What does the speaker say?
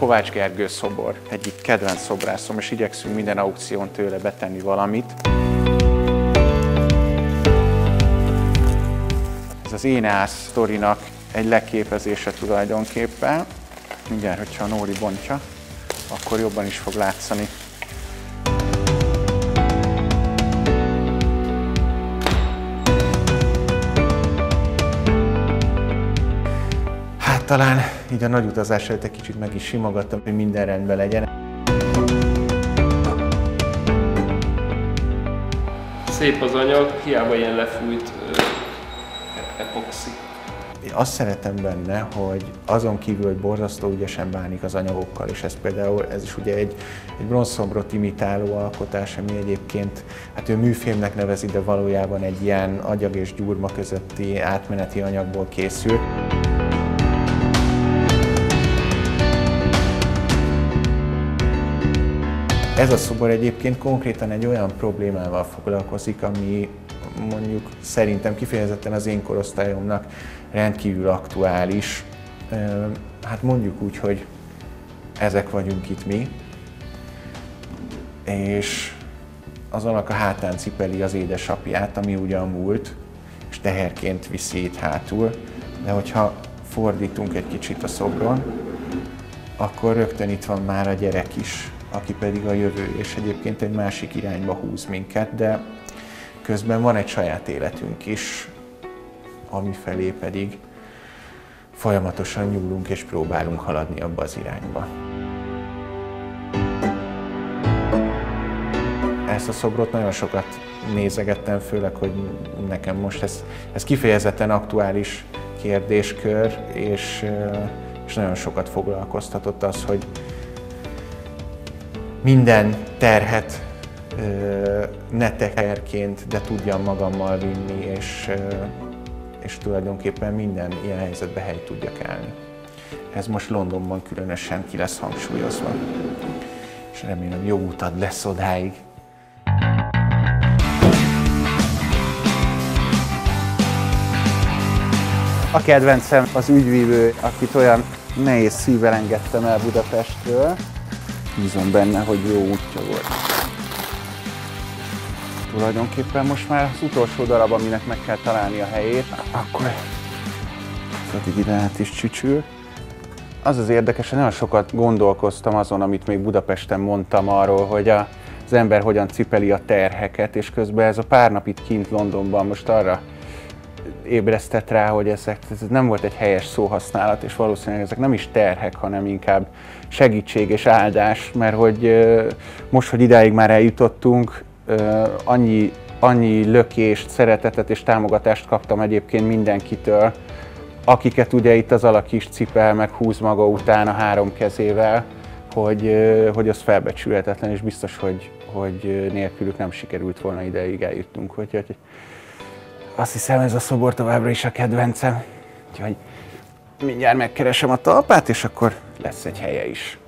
Kovács Gergő szobor, egyik kedvenc szobrászom, és igyekszünk minden aukción tőle betenni valamit. Ez az Éneász sztorinak egy leképezése tulajdonképpen. Mindjárt, hogyha a Nóri bontja, akkor jobban is fog látszani. Talán így a nagy utazás előtt egy kicsit meg is simogattam, hogy minden rendben legyen. Szép az anyag, hiába ilyen lefújt epoxi. Én azt szeretem benne, hogy azon kívül, hogy borzasztó ügyesen bánik az anyagokkal, és ez például, ez is ugye egy, egy bronzszombrot imitáló alkotás, ami egyébként, hát ő műfémnek nevezi, de valójában egy ilyen agyag és gyurma közötti átmeneti anyagból készül. Ez a szobor egyébként konkrétan egy olyan problémával foglalkozik, ami mondjuk szerintem kifejezetten az én korosztályomnak rendkívül aktuális. Hát mondjuk úgy, hogy ezek vagyunk itt mi, és az annak a hátán cipeli az édesapját, ami ugyan múlt, és teherként viszi itt hátul, de hogyha fordítunk egy kicsit a szobron, akkor rögtön itt van már a gyerek is, aki pedig a jövő, és egyébként egy másik irányba húz minket, de közben van egy saját életünk is, ami felé pedig folyamatosan nyúlunk és próbálunk haladni abba az irányba. Ezt a szobrot nagyon sokat nézegettem, főleg, hogy nekem most ez, ez kifejezetten aktuális kérdéskör, és, és nagyon sokat foglalkoztatott az, hogy minden terhet ne teherként, de tudjam magammal vinni, és, és tulajdonképpen minden ilyen helyzetbe hely tudjak állni. Ez most Londonban különösen ki lesz hangsúlyozva, és remélem jó utad lesz odáig. A kedvencem az ügyvívő, akit olyan nehéz szívvel engedtem el Budapestről. Bízom benne, hogy jó útja volt. Tulajdonképpen most már az utolsó darab, aminek meg kell találni a helyét, akkor addig ide át is csücsül. Az az érdekes, hogy nagyon sokat gondolkoztam azon, amit még Budapesten mondtam arról, hogy a, az ember hogyan cipeli a terheket, és közben ez a pár nap itt kint Londonban most arra ébresztett rá, hogy ezek, ez nem volt egy helyes szóhasználat, és valószínűleg ezek nem is terhek, hanem inkább segítség és áldás, mert hogy most, hogy idáig már eljutottunk, annyi, annyi lökést, szeretetet és támogatást kaptam egyébként mindenkitől, akiket ugye itt az alak is cipel, meg húz maga után a három kezével, hogy, hogy az felbecsülhetetlen, és biztos, hogy, hogy nélkülük nem sikerült volna ideig eljutnunk. Úgyhogy azt hiszem ez a szobor továbbra is a kedvencem. Úgyhogy mindjárt megkeresem a talpát, és akkor lesz egy helye is.